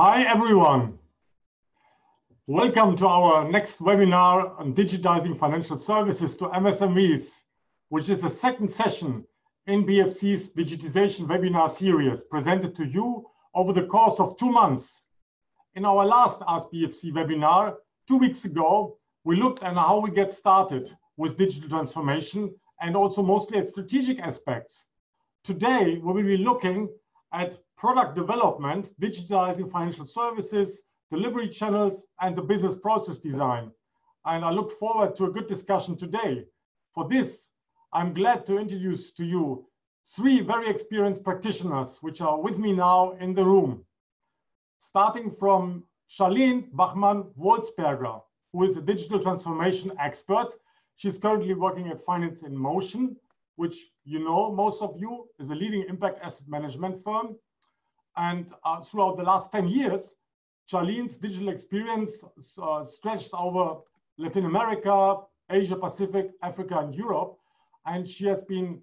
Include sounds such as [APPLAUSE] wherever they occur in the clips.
Hi, everyone. Welcome to our next webinar on digitizing financial services to MSMEs, which is the second session in BFC's digitization webinar series presented to you over the course of two months. In our last Ask BFC webinar, two weeks ago, we looked at how we get started with digital transformation and also mostly at strategic aspects. Today, we will be looking at product development, digitalizing financial services, delivery channels, and the business process design. And I look forward to a good discussion today. For this, I'm glad to introduce to you three very experienced practitioners which are with me now in the room. Starting from Charlene Bachmann-Wolzberger, who is a digital transformation expert. She's currently working at Finance in Motion, which you know, most of you, is a leading impact asset management firm. And uh, throughout the last 10 years, Charlene's digital experience uh, stretched over Latin America, Asia Pacific, Africa, and Europe. And she has been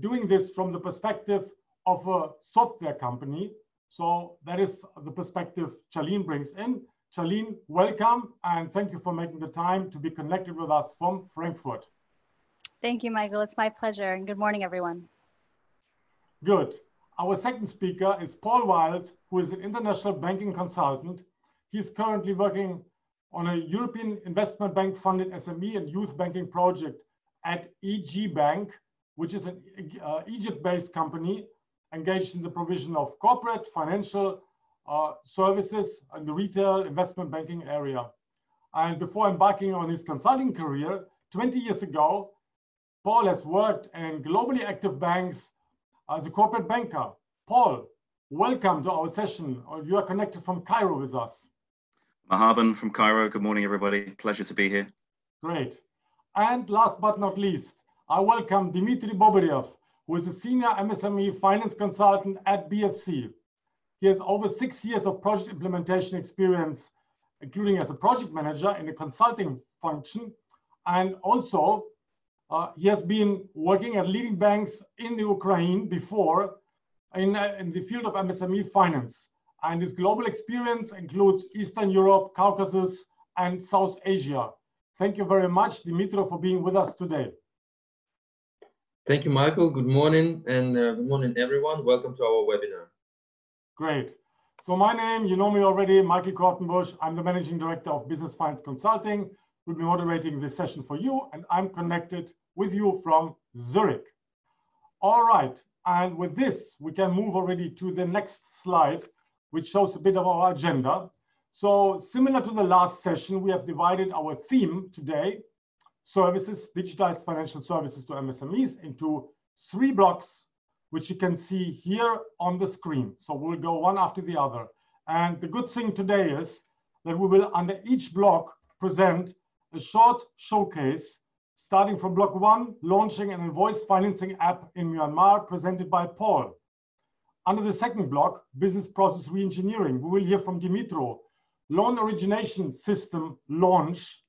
doing this from the perspective of a software company. So that is the perspective Charlene brings in. Charlene, welcome, and thank you for making the time to be connected with us from Frankfurt. Thank you, Michael. It's my pleasure. And good morning, everyone. Good. Our second speaker is Paul Wild, who is an international banking consultant. He's currently working on a European Investment Bank funded SME and youth banking project at EG Bank, which is an uh, Egypt-based company engaged in the provision of corporate financial uh, services in the retail investment banking area. And before embarking on his consulting career, 20 years ago, Paul has worked in globally active banks as a corporate banker. Paul, welcome to our session. You are connected from Cairo with us. Mahaban from Cairo. Good morning, everybody. Pleasure to be here. Great. And last but not least, I welcome Dimitri Boberyev, who is a senior MSME finance consultant at BFC. He has over six years of project implementation experience, including as a project manager in a consulting function, and also uh, he has been working at leading banks in the Ukraine before in, uh, in the field of MSME finance. And his global experience includes Eastern Europe, Caucasus, and South Asia. Thank you very much, Dimitro, for being with us today. Thank you, Michael. Good morning, and uh, good morning, everyone. Welcome to our webinar. Great. So my name, you know me already, Michael Kortenbusch. I'm the Managing Director of Business Finance Consulting. We'll be moderating this session for you, and I'm connected with you from Zurich. All right, and with this, we can move already to the next slide, which shows a bit of our agenda. So similar to the last session, we have divided our theme today, services, digitized financial services to MSMEs into three blocks, which you can see here on the screen. So we'll go one after the other. And the good thing today is that we will, under each block, present a short showcase starting from block one, launching an invoice financing app in Myanmar presented by Paul. Under the second block, business process reengineering, we will hear from Dimitro, loan origination system launch.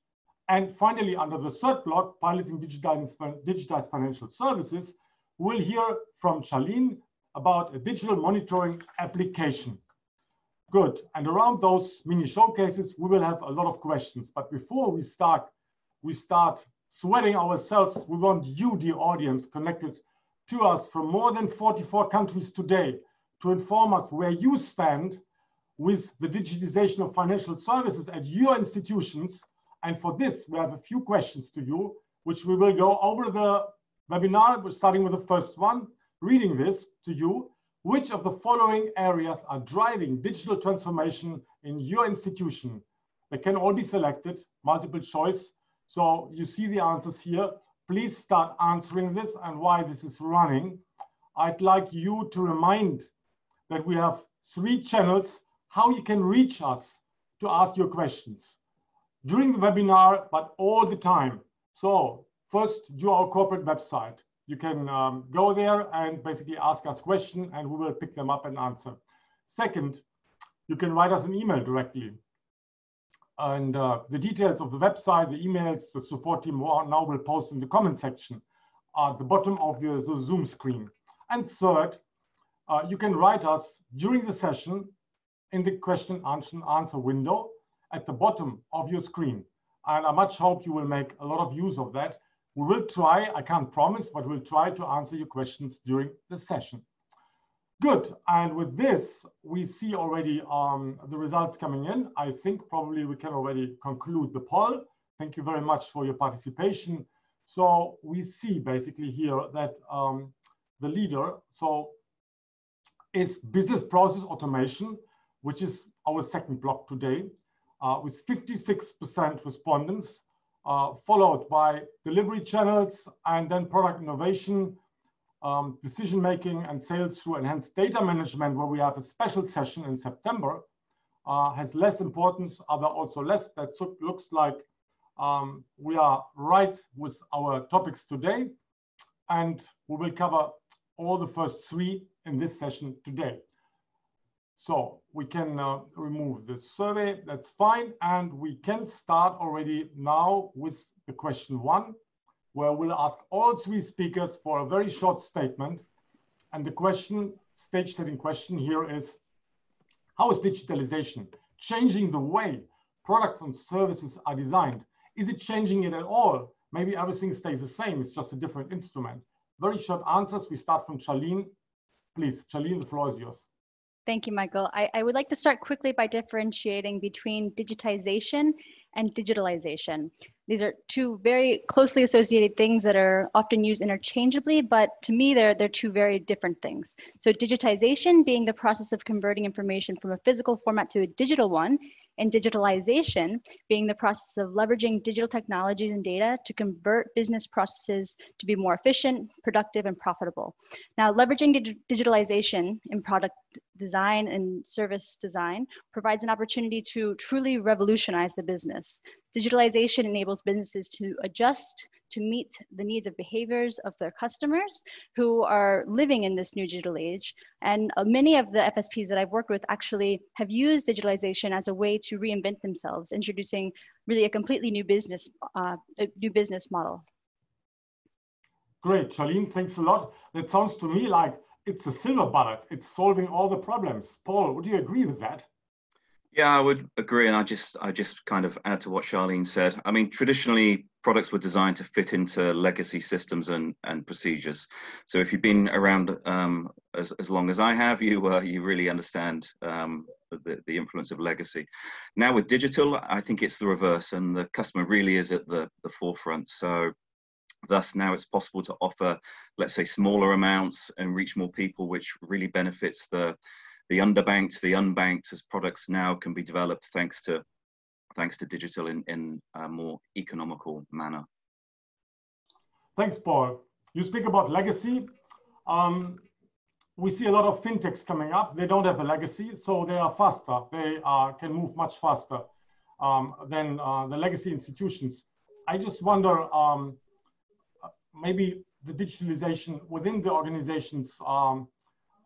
And finally, under the third block, piloting digitized, financial services, we'll hear from Charlene about a digital monitoring application. Good, and around those mini showcases, we will have a lot of questions. But before we start, we start sweating ourselves. We want you, the audience, connected to us from more than 44 countries today to inform us where you stand with the digitization of financial services at your institutions. And for this, we have a few questions to you, which we will go over the webinar, We're starting with the first one, reading this to you. Which of the following areas are driving digital transformation in your institution? They can all be selected, multiple choice, so you see the answers here. Please start answering this and why this is running. I'd like you to remind that we have three channels how you can reach us to ask your questions during the webinar, but all the time. So first, do our corporate website. You can um, go there and basically ask us questions and we will pick them up and answer. Second, you can write us an email directly and uh, the details of the website, the emails, the support team now will post in the comment section at the bottom of your Zoom screen. And third, uh, you can write us during the session in the question answer window at the bottom of your screen. And I much hope you will make a lot of use of that. We will try, I can't promise, but we'll try to answer your questions during the session. Good, and with this, we see already um, the results coming in. I think probably we can already conclude the poll. Thank you very much for your participation. So we see basically here that um, the leader, so is business process automation, which is our second block today, uh, with 56% respondents, uh, followed by delivery channels and then product innovation, um, decision making and sales through enhanced data management, where we have a special session in September, uh, has less importance, other also less. That looks like um, we are right with our topics today, and we will cover all the first three in this session today. So we can uh, remove the survey, that's fine. And we can start already now with the question one, where we'll ask all three speakers for a very short statement. And the question, stage setting question here is, how is digitalization changing the way products and services are designed? Is it changing it at all? Maybe everything stays the same, it's just a different instrument. Very short answers. We start from Charlene. Please, Charlene, the floor is yours. Thank you, Michael. I, I would like to start quickly by differentiating between digitization and digitalization. These are two very closely associated things that are often used interchangeably, but to me, they're, they're two very different things. So digitization being the process of converting information from a physical format to a digital one, and digitalization being the process of leveraging digital technologies and data to convert business processes to be more efficient, productive, and profitable. Now, leveraging dig digitalization in product design and service design provides an opportunity to truly revolutionize the business. Digitalization enables businesses to adjust to meet the needs of behaviors of their customers who are living in this new digital age. And uh, many of the FSPs that I've worked with actually have used digitalization as a way to reinvent themselves, introducing really a completely new business, uh, new business model. Great, Charlene, thanks a lot. That sounds to me like it's a silver bullet. It's solving all the problems. Paul, would you agree with that? Yeah, I would agree, and I just I just kind of add to what Charlene said. I mean, traditionally products were designed to fit into legacy systems and and procedures. So if you've been around um, as as long as I have, you uh, you really understand um, the the influence of legacy. Now with digital, I think it's the reverse, and the customer really is at the the forefront. So thus now it's possible to offer, let's say, smaller amounts and reach more people, which really benefits the the underbanked, the unbanked as products now can be developed thanks to thanks to digital in, in a more economical manner. Thanks, Paul. You speak about legacy. Um, we see a lot of fintechs coming up. They don't have a legacy, so they are faster. They uh, can move much faster um, than uh, the legacy institutions. I just wonder, um, maybe the digitalization within the organizations um,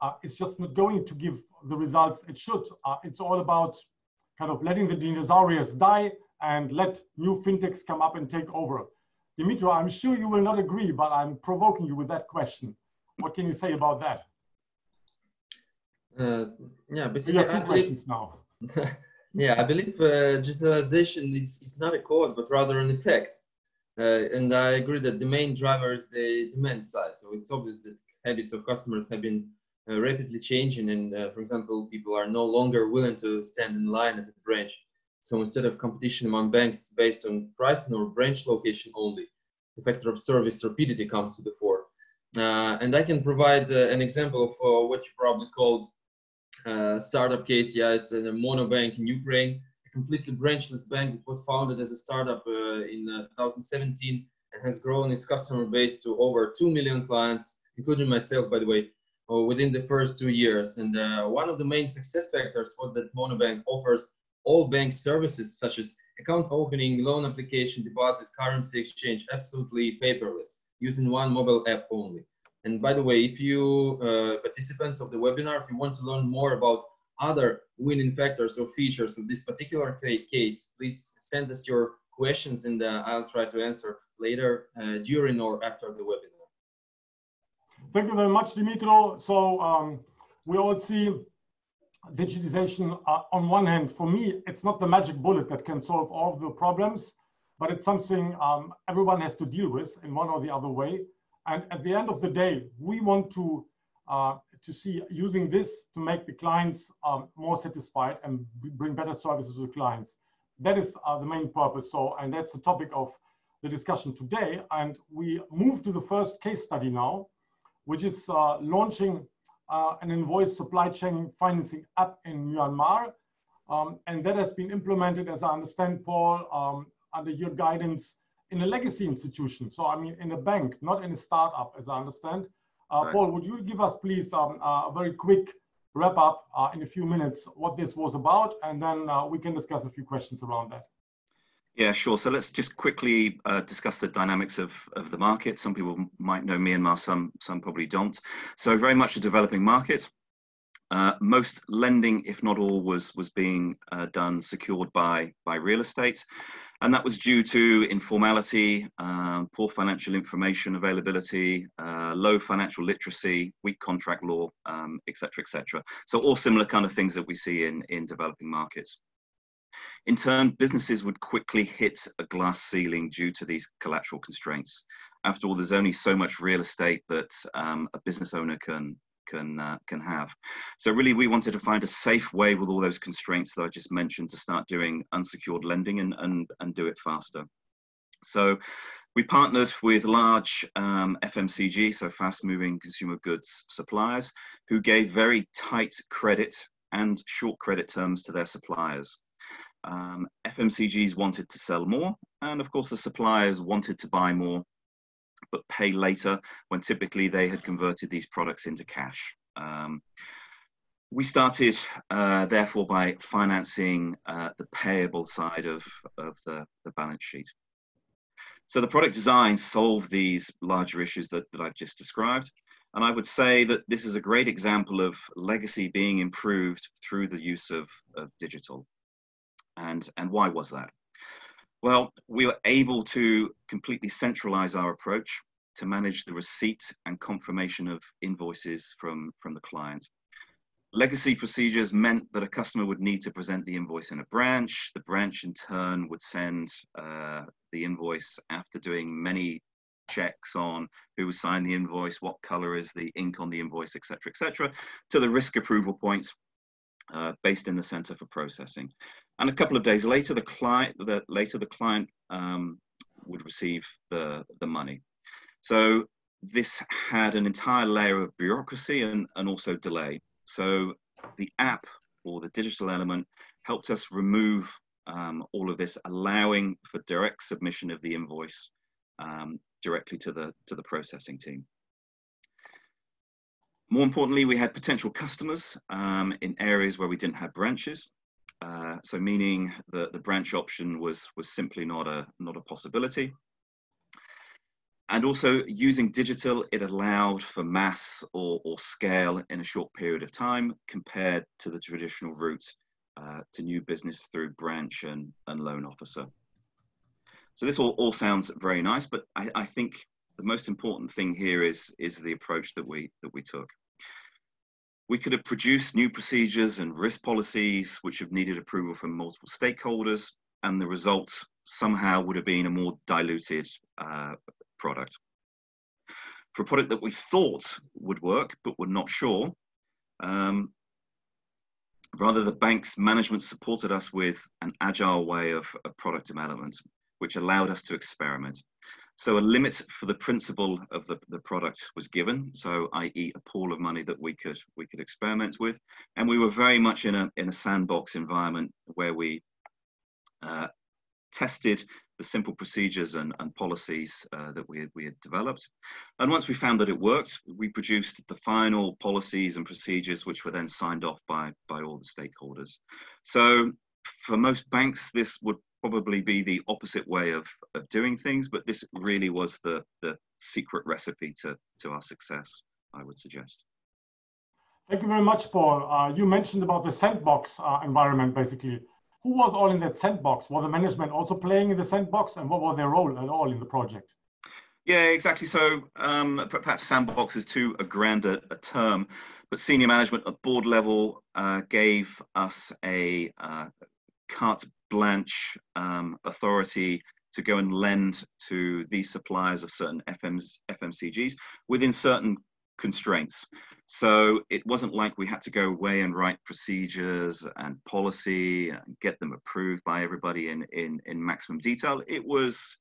uh, it's just not going to give the results it should. Uh, it's all about kind of letting the dinosaurs die and let new fintechs come up and take over. Dimitro, I'm sure you will not agree, but I'm provoking you with that question. What can you say about that? Uh, yeah, basically, two questions now. [LAUGHS] yeah, I believe uh, digitalization is, is not a cause, but rather an effect. Uh, and I agree that the main driver is the demand side. So it's obvious that habits of customers have been uh, rapidly changing and uh, for example people are no longer willing to stand in line at the branch. So instead of competition among banks based on pricing or branch location only the factor of service rapidity comes to the fore. Uh, and i can provide uh, an example of uh, what you probably called uh, startup case yeah it's a monobank in ukraine a completely branchless bank that was founded as a startup in 2017 and has grown its customer base to over 2 million clients including myself by the way within the first two years. And uh, one of the main success factors was that Monobank offers all bank services such as account opening, loan application, deposit, currency exchange, absolutely paperless, using one mobile app only. And by the way, if you uh, participants of the webinar, if you want to learn more about other winning factors or features of this particular case, please send us your questions and uh, I'll try to answer later uh, during or after the webinar. Thank you very much, Dimitro. So um, we all see digitization, uh, on one hand, for me, it's not the magic bullet that can solve all the problems, but it's something um, everyone has to deal with in one or the other way. And at the end of the day, we want to uh, to see using this to make the clients um, more satisfied and bring better services to clients. That is uh, the main purpose. So, and that's the topic of the discussion today. And we move to the first case study now, which is uh, launching uh, an invoice supply chain financing app in Myanmar. Um, and that has been implemented, as I understand, Paul, um, under your guidance in a legacy institution. So, I mean, in a bank, not in a startup, as I understand. Uh. Paul, would you give us, please, um, uh, a very quick wrap up uh, in a few minutes what this was about, and then uh, we can discuss a few questions around that. Yeah, sure. So let's just quickly uh, discuss the dynamics of, of the market. Some people might know Myanmar, some, some probably don't. So very much a developing market. Uh, most lending, if not all, was, was being uh, done secured by, by real estate. And that was due to informality, um, poor financial information availability, uh, low financial literacy, weak contract law, um, et cetera, et. So all similar kind of things that we see in, in developing markets. In turn, businesses would quickly hit a glass ceiling due to these collateral constraints. After all, there's only so much real estate that um, a business owner can can uh, can have. So really, we wanted to find a safe way with all those constraints that I just mentioned to start doing unsecured lending and and and do it faster. So we partnered with large um, FMCG, so fast moving consumer goods suppliers, who gave very tight credit and short credit terms to their suppliers. Um, FMCGs wanted to sell more, and of course, the suppliers wanted to buy more, but pay later when typically they had converted these products into cash. Um, we started, uh, therefore, by financing uh, the payable side of, of the, the balance sheet. So the product design solved these larger issues that, that I've just described. And I would say that this is a great example of legacy being improved through the use of, of digital. And, and why was that? Well, we were able to completely centralize our approach to manage the receipt and confirmation of invoices from, from the client. Legacy procedures meant that a customer would need to present the invoice in a branch. The branch, in turn, would send uh, the invoice after doing many checks on who was signed the invoice, what color is the ink on the invoice, etc., etc., to the risk approval point uh, based in the center for processing. And a couple of days later, the client, the, later the client um, would receive the, the money. So this had an entire layer of bureaucracy and, and also delay. So the app or the digital element helped us remove um, all of this, allowing for direct submission of the invoice um, directly to the, to the processing team. More importantly, we had potential customers um, in areas where we didn't have branches. Uh, so meaning that the branch option was, was simply not a, not a possibility. And also using digital, it allowed for mass or, or scale in a short period of time compared to the traditional route uh, to new business through branch and, and loan officer. So this all, all sounds very nice, but I, I think the most important thing here is, is the approach that we, that we took. We could have produced new procedures and risk policies which have needed approval from multiple stakeholders, and the results somehow would have been a more diluted uh, product. For a product that we thought would work but were not sure, um, rather the bank's management supported us with an agile way of, of product development, which allowed us to experiment. So a limit for the principal of the, the product was given, so i.e. a pool of money that we could we could experiment with, and we were very much in a in a sandbox environment where we uh, tested the simple procedures and, and policies uh, that we had, we had developed. And once we found that it worked, we produced the final policies and procedures, which were then signed off by, by all the stakeholders. So for most banks, this would probably be the opposite way of, of doing things, but this really was the, the secret recipe to, to our success, I would suggest. Thank you very much, Paul. Uh, you mentioned about the sandbox uh, environment, basically. Who was all in that sandbox? Was the management also playing in the sandbox, and what was their role at all in the project? Yeah, exactly. So um, perhaps sandbox is too a grand a, a, term, but senior management at board level uh, gave us a uh, carte blanche um, authority to go and lend to these suppliers of certain FMs, FMCGs within certain constraints. So it wasn't like we had to go away and write procedures and policy and get them approved by everybody in, in, in maximum detail. It was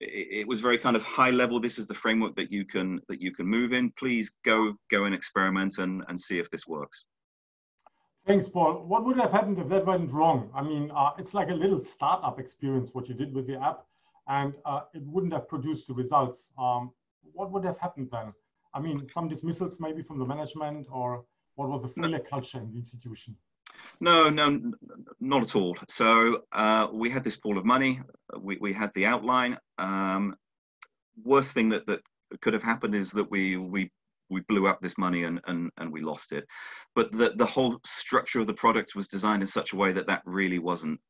it was very kind of high level this is the framework that you can that you can move in please go go and experiment and and see if this works thanks paul what would have happened if that went wrong i mean uh, it's like a little startup experience what you did with the app and uh, it wouldn't have produced the results um, what would have happened then i mean some dismissals maybe from the management or what was the failure no. culture in the institution no, no, not at all. So uh, we had this pool of money. We, we had the outline. Um, worst thing that, that could have happened is that we we we blew up this money and, and, and we lost it. But the, the whole structure of the product was designed in such a way that that really wasn't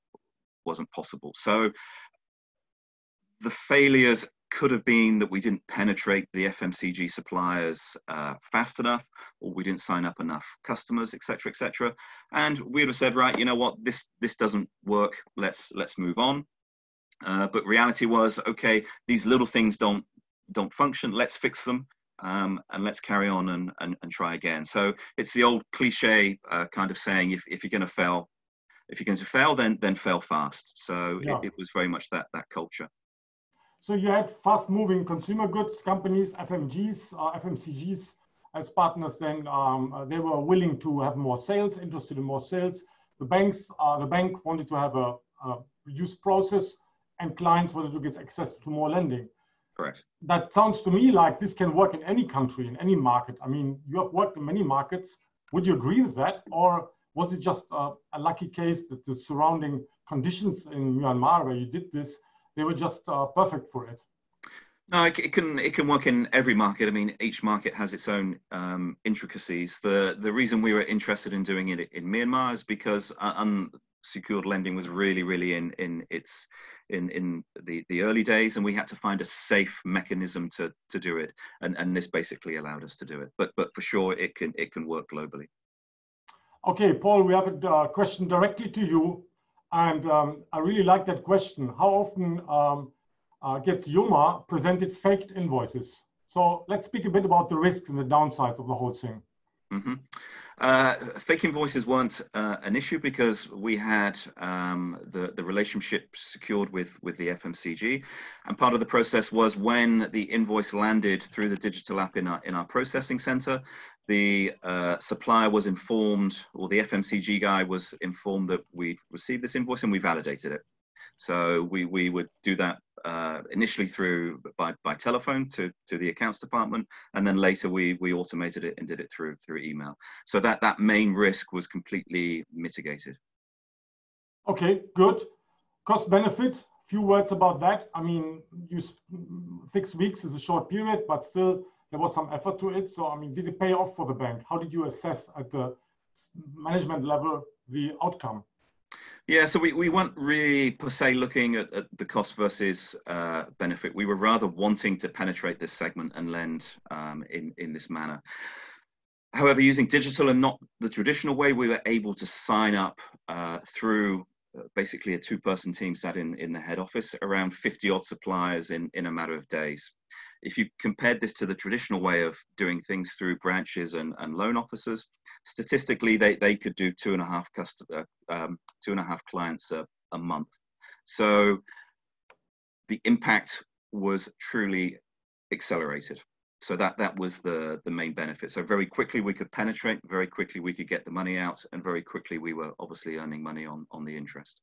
wasn't possible. So the failures could have been that we didn't penetrate the FMCG suppliers uh, fast enough, or we didn't sign up enough customers, etc., etc. And we would have said, right, you know what, this this doesn't work. Let's let's move on. Uh, but reality was, okay, these little things don't don't function. Let's fix them. Um, and let's carry on and, and, and, try again. So it's the old cliche uh, kind of saying, if, if you're going to fail, if you're going to fail, then then fail fast. So yeah. it, it was very much that that culture. So you had fast-moving consumer goods companies, FMGs, uh, FMCGs as partners. Then um, uh, they were willing to have more sales, interested in more sales. The banks, uh, the bank wanted to have a, a reduced process, and clients wanted to get access to more lending. Correct. That sounds to me like this can work in any country, in any market. I mean, you have worked in many markets. Would you agree with that, or was it just a, a lucky case that the surrounding conditions in Myanmar, where you did this, they were just uh, perfect for it. No, it, it, can it can work in every market. I mean, each market has its own um, intricacies. The the reason we were interested in doing it in Myanmar is because unsecured lending was really really in in its in in the the early days, and we had to find a safe mechanism to to do it, and and this basically allowed us to do it. But but for sure, it can it can work globally. Okay, Paul, we have a uh, question directly to you. And um, I really like that question. How often um, uh, gets Yoma presented faked invoices? So let's speak a bit about the risks and the downsides of the whole thing. Mm -hmm. Uh, fake invoices weren't uh, an issue because we had um, the, the relationship secured with, with the FMCG. And part of the process was when the invoice landed through the digital app in our, in our processing center, the uh, supplier was informed, or the FMCG guy was informed that we'd received this invoice and we validated it. So we, we would do that uh, initially through by, by telephone to, to the accounts department, and then later we, we automated it and did it through through email. So that, that main risk was completely mitigated. Okay, good. Cost benefit, few words about that. I mean, you, six weeks is a short period, but still there was some effort to it. So, I mean, did it pay off for the bank? How did you assess at the management level the outcome? Yeah, so we, we weren't really per se looking at, at the cost versus uh, benefit. We were rather wanting to penetrate this segment and lend um, in, in this manner. However, using digital and not the traditional way, we were able to sign up uh, through uh, basically a two person team sat in, in the head office around 50 odd suppliers in, in a matter of days if you compared this to the traditional way of doing things through branches and, and loan officers, statistically they, they could do two and a half customer, uh, um, two and a half clients a, a month. So the impact was truly accelerated. So that that was the the main benefit. So very quickly we could penetrate, very quickly we could get the money out, and very quickly we were obviously earning money on on the interest.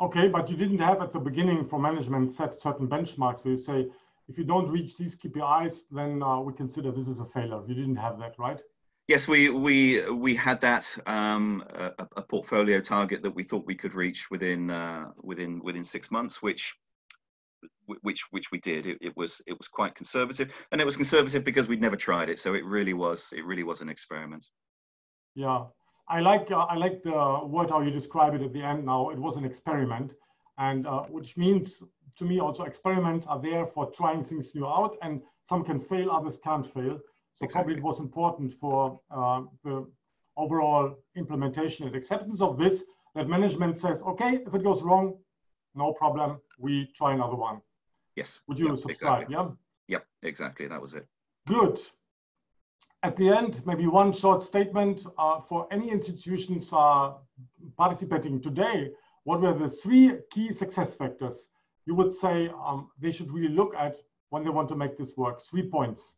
Okay, but you didn't have at the beginning for management set certain benchmarks where you say if you don't reach these KPIs, then uh, we consider this as a failure. You didn't have that, right? Yes, we we we had that um, a, a, portfolio target that we thought we could reach within uh, within within six months, which which which we did. It, it, was it was quite conservative, and it was conservative because we'd never tried it. So it really was it really was an experiment. Yeah, I like uh, I like the word how you describe it at the end. Now it was an experiment, And uh, which means to me also experiments are there for trying things new out and some can fail, others can't fail. So exactly. probably it was important for uh, the overall implementation and acceptance of this that management says, okay, if it goes wrong, no problem, we try another one. Yes. Would you yep, subscribe? Exactly. Yeah. Yep, exactly. That was it. Good. At the end, maybe one short statement uh, for any institutions uh, participating today. What were the three key success factors you would say um, they should really look at when they want to make this work? Three points.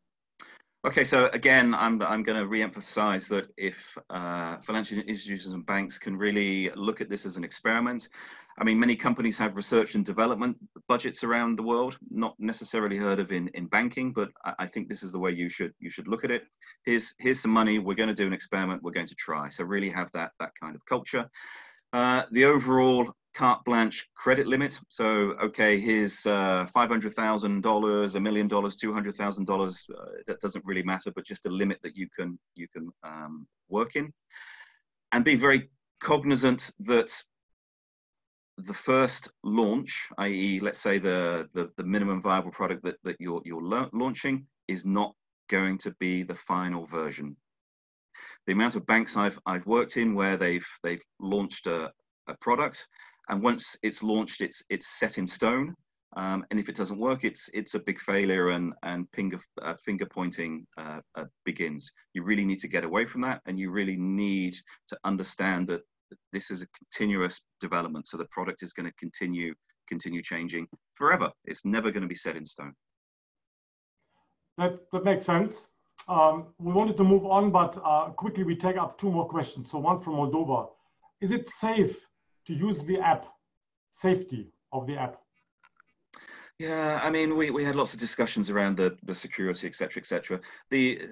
Okay, so again, I'm, I'm going to re-emphasize that if uh, financial institutions and banks can really look at this as an experiment, I mean, many companies have research and development budgets around the world, not necessarily heard of in, in banking, but I, I think this is the way you should you should look at it. Here's here's some money. We're going to do an experiment. We're going to try. So really have that that kind of culture. Uh, the overall carte blanche credit limit. So, okay, here's uh, $500,000, a million dollars, $200,000. Uh, that doesn't really matter, but just a limit that you can, you can um, work in. And be very cognizant that the first launch, i.e., let's say the, the, the, minimum viable product that, that you're, you're launching, is not going to be the final version. The amount of banks I've, I've worked in where they've, they've launched a, a product and once it's launched, it's it's set in stone. Um, and if it doesn't work, it's it's a big failure, and and finger uh, finger pointing uh, uh, begins. You really need to get away from that, and you really need to understand that this is a continuous development. So the product is going to continue continue changing forever. It's never going to be set in stone. That that makes sense. Um, we wanted to move on, but uh, quickly we take up two more questions. So one from Moldova. Is it safe to use the app, safety of the app? Yeah, I mean, we, we had lots of discussions around the, the security, et cetera, et cetera. The,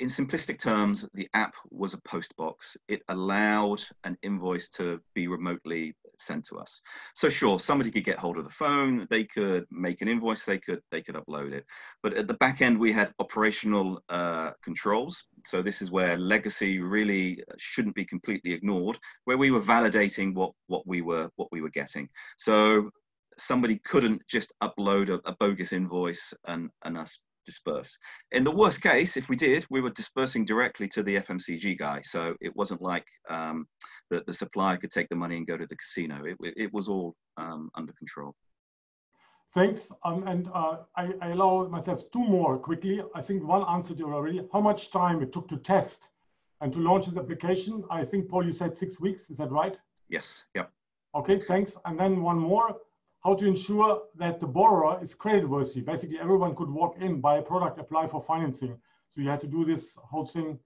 in simplistic terms, the app was a post box. It allowed an invoice to be remotely sent to us. So sure, somebody could get hold of the phone, they could make an invoice, they could they could upload it. But at the back end, we had operational uh, controls. So this is where legacy really shouldn't be completely ignored, where we were validating what what we were what we were getting. So somebody couldn't just upload a, a bogus invoice and and us disperse. In the worst case, if we did, we were dispersing directly to the FMCG guy. So it wasn't like um, the, the supplier could take the money and go to the casino. It, it was all um, under control. Thanks. Um, and uh, I, I, allow myself two more quickly. I think one answered you already. How much time it took to test and to launch this application? I think, Paul, you said six weeks. Is that right? Yes. Yep. Okay, thanks. And then one more how to ensure that the borrower is creditworthy. Basically, everyone could walk in, buy a product, apply for financing. So you had to do this whole thing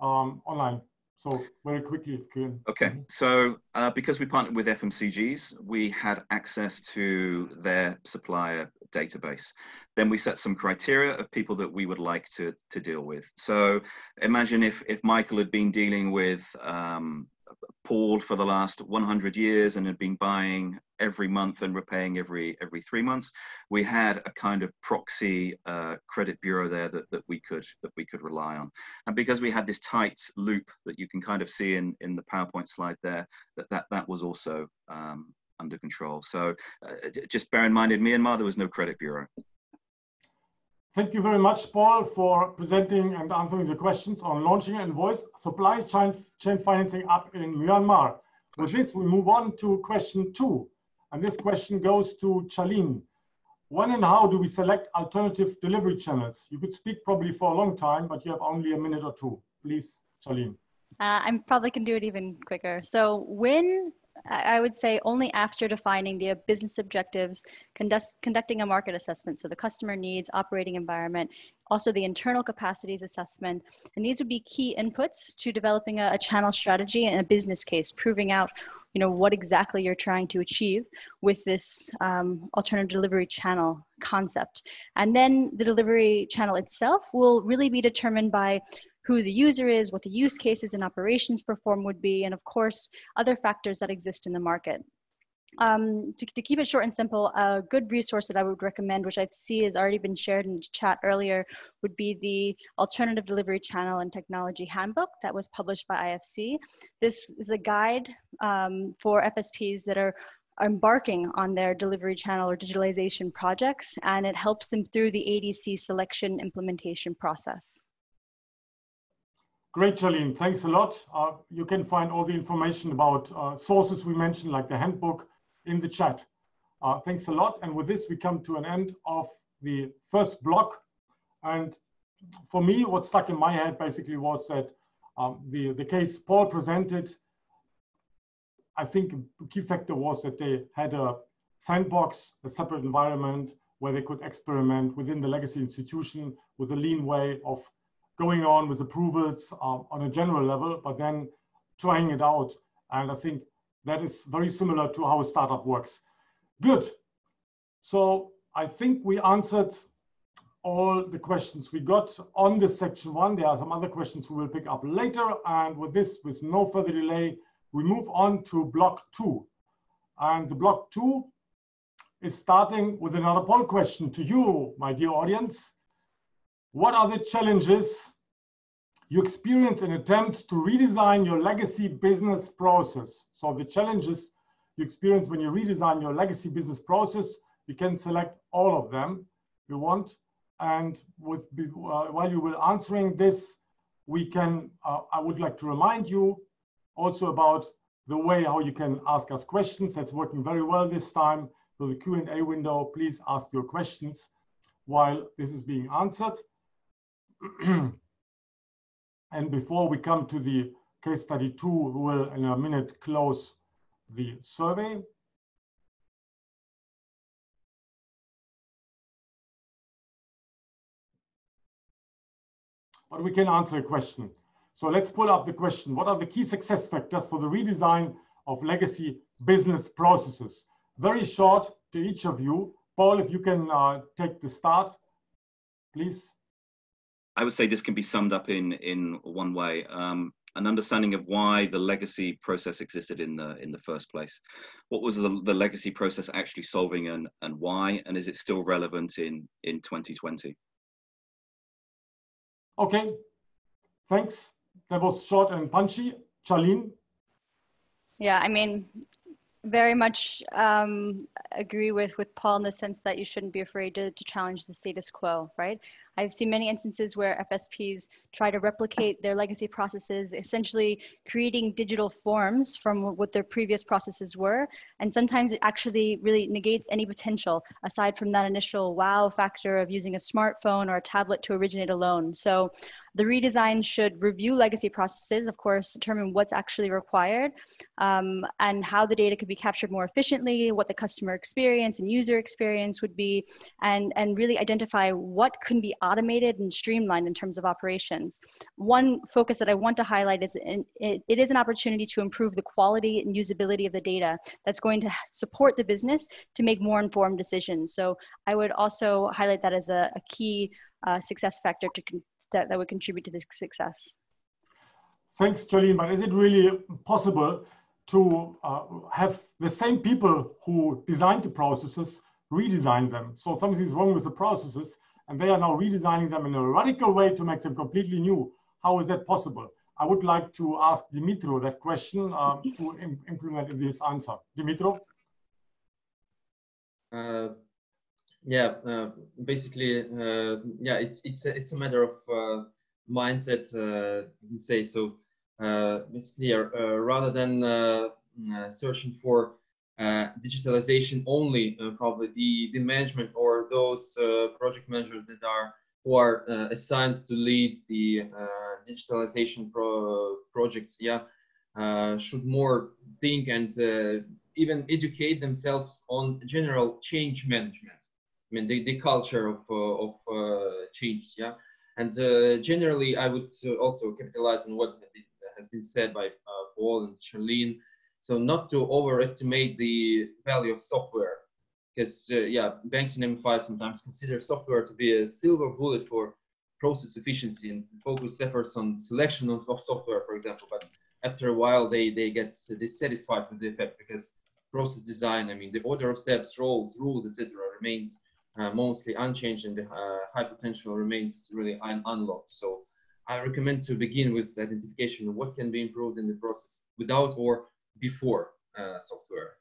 um, online. So very quickly, Okay, so uh, because we partnered with FMCGs, we had access to their supplier database. Then we set some criteria of people that we would like to, to deal with. So imagine if, if Michael had been dealing with um, Paul for the last 100 years and had been buying every month and repaying every every three months. We had a kind of proxy uh, credit bureau there that, that we could that we could rely on, and because we had this tight loop that you can kind of see in in the PowerPoint slide there, that that that was also um, under control. So uh, just bear in mind, in Myanmar there was no credit bureau. Thank you very much, Paul, for presenting and answering the questions on launching and voice supply chain, chain financing up in Myanmar. With this, we move on to question two. And this question goes to Charlene. When and how do we select alternative delivery channels? You could speak probably for a long time, but you have only a minute or two. Please, Charlene. Uh, I probably can do it even quicker. So when I would say only after defining the business objectives, conduct, conducting a market assessment, so the customer needs, operating environment, also the internal capacities assessment, and these would be key inputs to developing a, a channel strategy and a business case, proving out you know what exactly you're trying to achieve with this um, alternative delivery channel concept and then the delivery channel itself will really be determined by who the user is, what the use cases and operations perform would be, and of course, other factors that exist in the market. Um, to, to, keep it short and simple, a good resource that I would recommend, which I see has already been shared in chat earlier, would be the Alternative Delivery Channel and Technology Handbook that was published by IFC. This is a guide um, for FSPs that are embarking on their delivery channel or digitalization projects, and it helps them through the ADC selection implementation process. Great, Charlene. Thanks a lot. Uh, you can find all the information about uh, sources we mentioned, like the handbook, in the chat. Uh, thanks a lot. And with this, we come to an end of the first block. And for me, what stuck in my head basically was that um, the, the case Paul presented, I think a key factor was that they had a sandbox, a separate environment where they could experiment within the legacy institution with a lean way of going on with approvals um, on a general level, but then trying it out. And I think that is very similar to how a startup works. Good. So I think we answered all the questions we got on this section one. There are some other questions we will pick up later. And with this, with no further delay, we move on to block two. And the block two is starting with another poll question to you, my dear audience. What are the challenges you experience in attempts to redesign your legacy business process? So the challenges you experience when you redesign your legacy business process, you can select all of them you want. And with uh, while you will answering this, we can, uh, I would like to remind you also about the way how you can ask us questions. That's working very well this time. So the Q&A window, please ask your questions while this is being answered. [CLEARS THROAT] and before we come to the case study two, we will in a minute close the survey. But we can answer a question. So let's pull up the question. What are the key success factors for the redesign of legacy business processes? Very short to each of you. Paul, if you can uh, take the start, please. I would say this can be summed up in in one way: um, an understanding of why the legacy process existed in the in the first place. What was the, the legacy process actually solving, and and why? And is it still relevant in in 2020? Okay, thanks. That was short and punchy. Charlene. Yeah, I mean, very much um, agree with with Paul in the sense that you shouldn't be afraid to, to challenge the status quo, right? I've seen many instances where FSPs try to replicate their legacy processes, essentially creating digital forms from what their previous processes were. And sometimes it actually really negates any potential aside from that initial wow factor of using a smartphone or a tablet to originate a loan. So the redesign should review legacy processes, of course, determine what's actually required um, and how the data could be captured more efficiently, what the customer experience and user experience would be, and, and really identify what can be automated and streamlined in terms of operations. One focus that I want to highlight is in, it, it is an opportunity to improve the quality and usability of the data that's going to support the business to make more informed decisions. So I would also highlight that as a, a key uh, success factor to, that, that would contribute to this success. Thanks, Charlene. But is it really possible to uh, have the same people who designed the processes redesign them? So something is wrong with the processes, and they are now redesigning them in a radical way to make them completely new. How is that possible? I would like to ask Dimitro that question um, to Im implement this answer. Dimitro? Uh, yeah uh, basically uh, yeah it's it's a, it's a matter of uh, mindset uh, you can say so uh, basically uh, rather than searching for Uh, digitalization only uh, probably the the management or those uh, project managers that are who are assigned to lead the digitalization pro projects yeah should more think and even educate themselves on general change management I mean, the, the culture of, uh, of uh, change, yeah. And uh, generally, I would also capitalize on what has been said by Paul and Charlene. So not to overestimate the value of software, because yeah, banks and MFI sometimes consider software to be a silver bullet for process efficiency and focus efforts on selection of, of, software, for example. But after a while, they, they get dissatisfied with the effect because process design, I mean, the order of steps, roles, rules, etc., remains uh, mostly unchanged and the uh, high potential remains really un unlocked. So I recommend to begin with identification of what can be improved in the process without or before uh, software.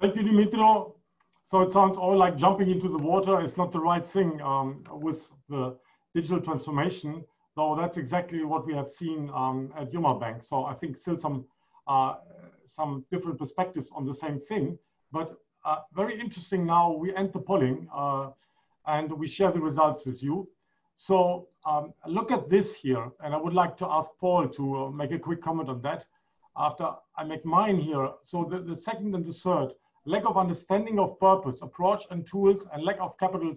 Thank you, Dimitro. So it sounds all like jumping into the water is not the right thing um, with the digital transformation, though that's exactly what we have seen um, at Yoma Bank. So I think still some uh, some different perspectives on the same thing, but uh, very interesting now we end the polling uh, and we share the results with you. So um, look at this here, and I would like to ask Paul to uh, make a quick comment on that after I make mine here. So the, the second and the third, lack of understanding of purpose, approach and tools, and lack of capital,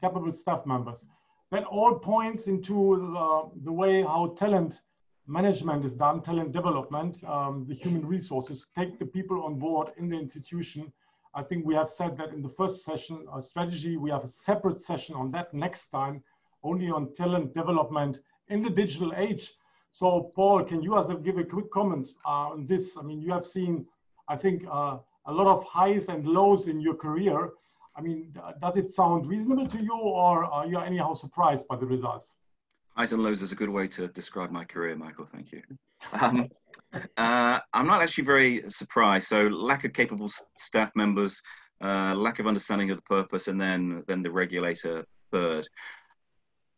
capable staff members. That all points into the way how talent management is done, talent development, um, the human resources, take the people on board in the institution. I think we have said that in the first session, strategy, we have a separate session on that next time, only on talent development in the digital age. So Paul, can you also give a quick comment uh, on this? I mean, you have seen, I think, uh, a lot of highs and lows in your career. I mean, does it sound reasonable to you or are you anyhow surprised by the results? Highs and lows is a good way to describe my career, Michael. Thank you. Um, uh, I'm not actually very surprised. So lack of capable staff members, uh, lack of understanding of the purpose, and then then the regulator third.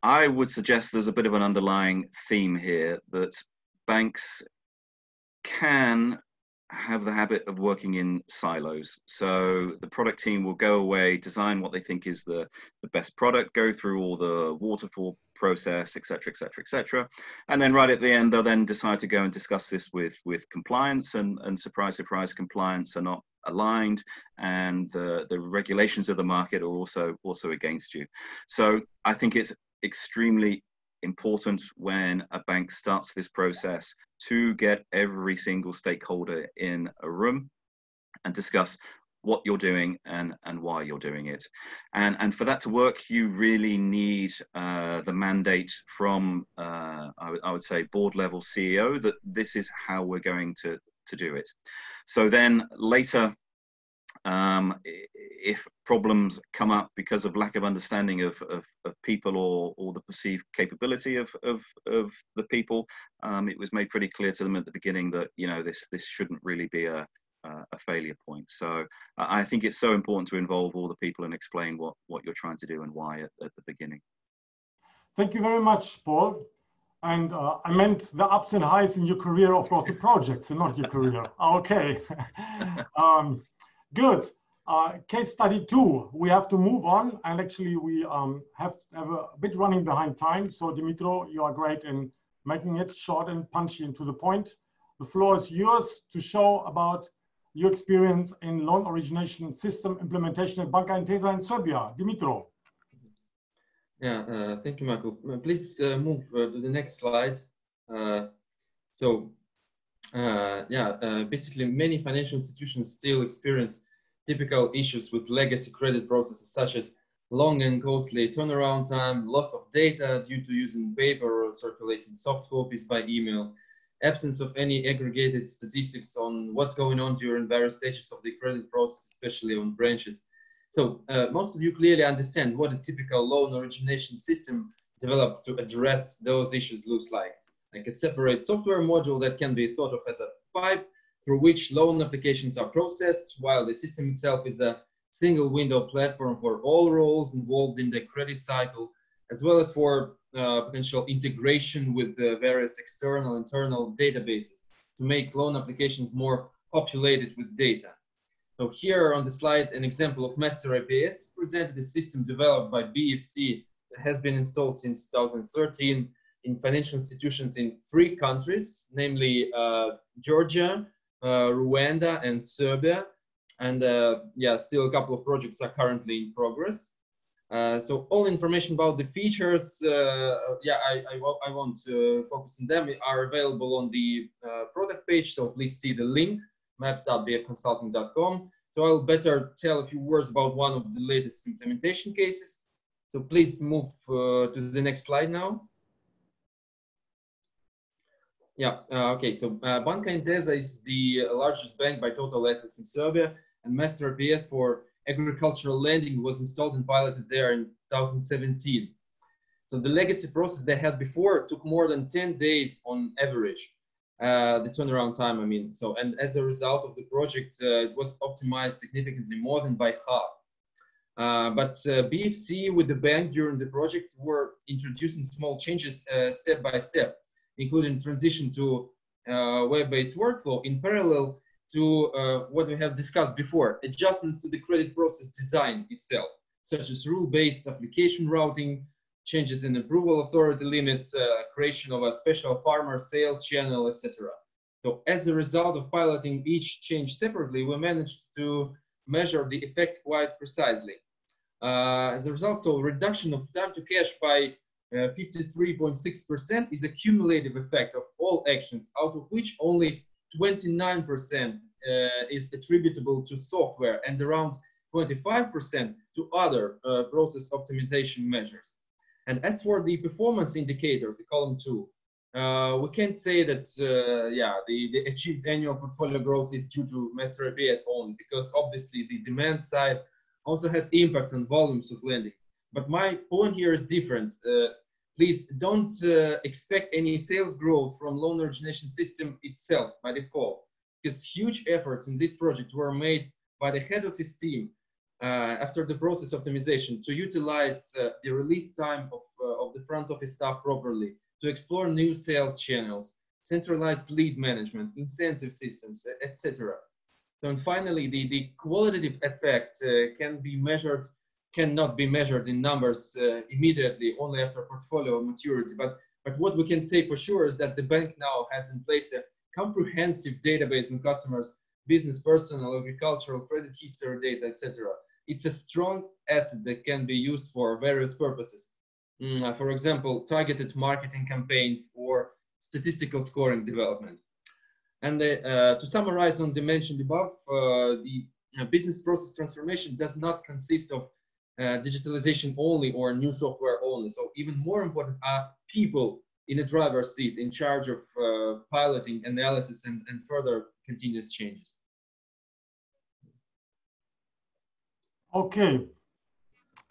I would suggest there's a bit of an underlying theme here that banks can have the habit of working in silos. So the product team will go away, design what they think is the, the best product, go through all the waterfall process, et cetera, et cetera, et cetera. And then right at the end, they'll then decide to go and discuss this with, with compliance and, and surprise, surprise, compliance are not aligned and the, the regulations of the market are also, also against you. So I think it's extremely important when a bank starts this process to get every single stakeholder in a room and discuss what you're doing and, and why you're doing it. And, and for that to work, you really need uh, the mandate from, uh, I, I would say, board level CEO that this is how we're going to, to do it. So then later, um, if problems come up because of lack of understanding of, of, of people or, or the perceived capability of, of, of the people, um, it was made pretty clear to them at the beginning that you know this this shouldn't really be a a failure point. So I think it's so important to involve all the people and explain what what you're trying to do and why at, at the beginning. Thank you very much, Paul. And uh, I meant the ups and highs in your career of lots of projects and not your career. [LAUGHS] okay. [LAUGHS] um, Good. Uh, case study two, we have to move on. And actually we um, have, have a bit running behind time. So Dimitro, you are great in making it short and punchy and to the point. The floor is yours to show about your experience in loan origination system implementation at Banca Intesa in Serbia. Dimitro. Yeah, uh, thank you, Michael. Uh, please uh, move uh, to the next slide. Uh, so uh, yeah, uh, basically many financial institutions still experience typical issues with legacy credit processes such as long and costly turnaround time, loss of data due to using paper or circulating soft copies by email, absence of any aggregated statistics on what's going on during various stages of the credit process, especially on branches. So uh, most of you clearly understand what a typical loan origination system developed to address those issues looks like like a separate software module that can be thought of as a pipe through which loan applications are processed, while the system itself is a single window platform for all roles involved in the credit cycle, as well as for uh, potential integration with the various external internal databases to make loan applications more populated with data. So here on the slide, an example of Master IPS is presented, a system developed by BFC that has been installed since 2013 in financial institutions in three countries, namely uh, Georgia, uh, Rwanda, and Serbia. And uh, yeah, still a couple of projects are currently in progress. Uh, so all information about the features, uh, yeah, I, I, I won't uh, focus on them, are available on the product page. So please see the link, maps.bfconsulting.com. So I'll better tell a few words about one of the latest implementation cases. So please move to the next slide now. Yeah, uh, okay, so uh, Banca Intesa is the largest bank by total assets in Serbia, and Master IPS for agricultural lending was installed and piloted there in 2017. So the legacy process they had before took more than 10 days on average. uh, the turnaround time. I mean, so and as a result of the project, uh, it was optimized significantly more than by half. Uh, but uh, BFC with the bank during the project were introducing small changes step by step, including transition to uh, web-based workflow in parallel to uh, what we have discussed before, adjustments to the credit process design itself, such as rule-based application routing, changes in approval authority limits, creation of a special farmer sales channel, etc. So as a result of piloting each change separately, we managed to measure the effect quite precisely. Uh, as a result, so reduction of time to cash by 53.6% uh, is a cumulative effect of all actions, out of which only 29% uh, is attributable to software and around 25% to other uh, process optimization measures. And as for the performance indicators, the column two, uh, we can't say that, uh, yeah, the, the achieved annual portfolio growth is due to Master APS only, because obviously the demand side also has impact on volumes of lending. But my point here is different. Uh, please don't uh, expect any sales growth from loan origination system itself by default, because huge efforts in this project were made by the head of his team uh, after the process optimization to utilize uh, the release time of, uh, of the front office staff properly, to explore new sales channels, centralized lead management, incentive systems, etc. So and finally, the, the qualitative effect uh, can be measured, cannot be measured in numbers uh, immediately, only after portfolio maturity. But, but what we can say for sure is that the bank now has in place a comprehensive database on customers, business, personal, agricultural, credit history data, etc. It's a strong asset that can be used for various purposes. Mm, uh, for example, targeted marketing campaigns or statistical scoring development. And uh, to summarize on the mentioned above, uh, the uh, business process transformation does not consist of digitalization only or new software only. So even more important are people in a driver's seat in charge of piloting, analysis, and, and further continuous changes. Okay,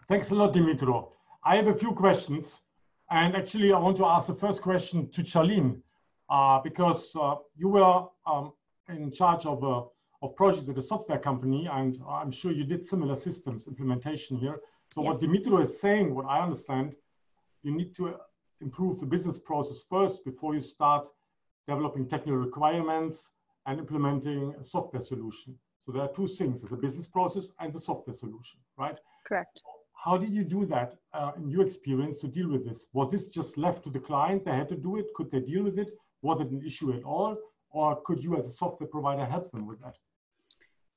thanks a lot, Dimitro. I have a few questions, and actually I want to ask the first question to Charlene uh, because uh, you were um, in charge of, uh, of projects at a software company, and I'm sure you did similar systems implementation here. So what Dimitro is saying, what I understand, you need to improve the business process first before you start developing technical requirements and implementing a software solution. So there are two things, the business process and the software solution, right? Correct. How did you do that uh, in your experience to deal with this? Was this just left to the client? They had to do it? Could they deal with it? Was it an issue at all? Or could you as a software provider help them with that?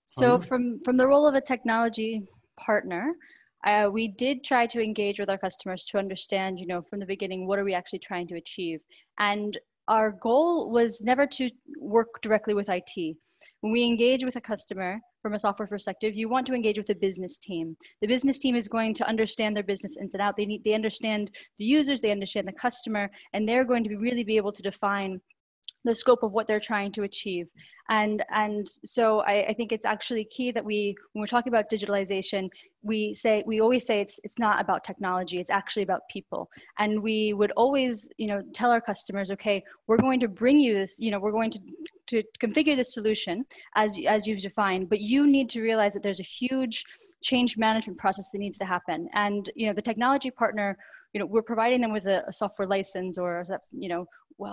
So from, from the role of a technology partner, uh, we did try to engage with our customers to understand, you know, from the beginning, what are we actually trying to achieve? And our goal was never to work directly with IT. When we engage with a customer from a software perspective, you want to engage with the business team. The business team is going to understand their business ins and out. They need, they understand the users, they understand the customer, and they're going to be really be able to define the scope of what they're trying to achieve. And and so I, I, think it's actually key that we when we're talking about digitalization we say we always say it's it's not about technology it's actually about people. And we would always you know tell our customers okay we're going to bring you this you know we're going to to configure this solution as as you've defined but you need to realize that there's a huge change management process that needs to happen. And you know the technology partner you know we're providing them with a, a software license or you know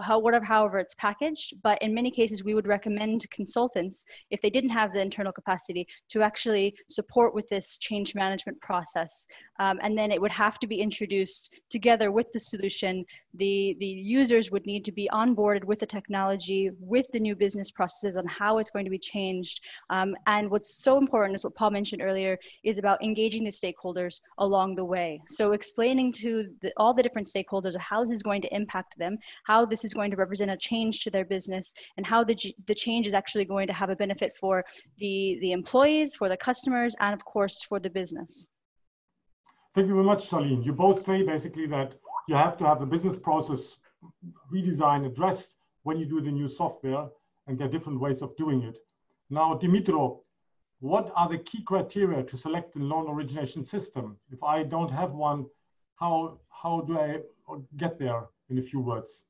how, whatever, however it's packaged. But in many cases, we would recommend consultants, if they didn't have the internal capacity, to actually support with this change management process. Um, and then it would have to be introduced together with the solution. The, the users would need to be onboarded with the technology, with the new business processes on how it's going to be changed. Um, and what's so important is what Paul mentioned earlier, is about engaging the stakeholders along the way. So explaining to the, all the different stakeholders how this is going to impact them, how this is going to represent a change to their business and how the, the change is actually going to have a benefit for the, the employees, for the customers, and of course for the business. Thank you very much, Charlene. You both say basically that you have to have the business process redesign addressed when you do the new software, and there are different ways of doing it. Now, Dimitro, what are the key criteria to select the loan origination system? If I don't have one, how, how do I get there in a few words?